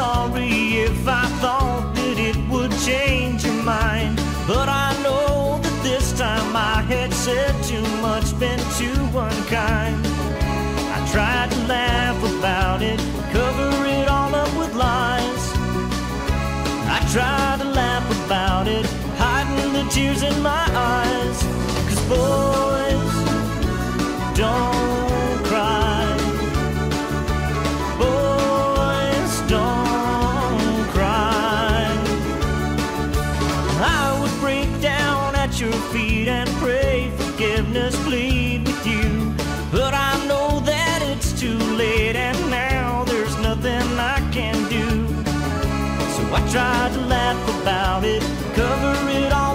sorry if I thought that it would change your mind. But I know that this time I had said too much, been too unkind. I tried to laugh about it, cover it all up with lies. I tried to laugh about it, hiding the tears in my your feet and pray forgiveness, plead with you. But I know that it's too late, and now there's nothing I can do. So I tried to laugh about it, cover it all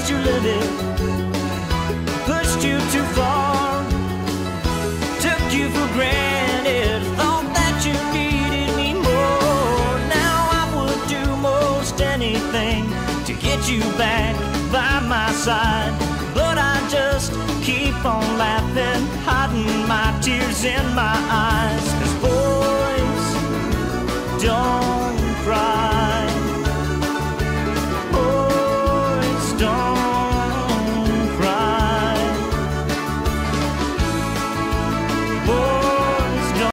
Misjudged your living, pushed you too far, took you for granted, thought that you needed me more. Now I would do most anything to get you back by my side. But I just keep on laughing, hiding my tears in my eyes.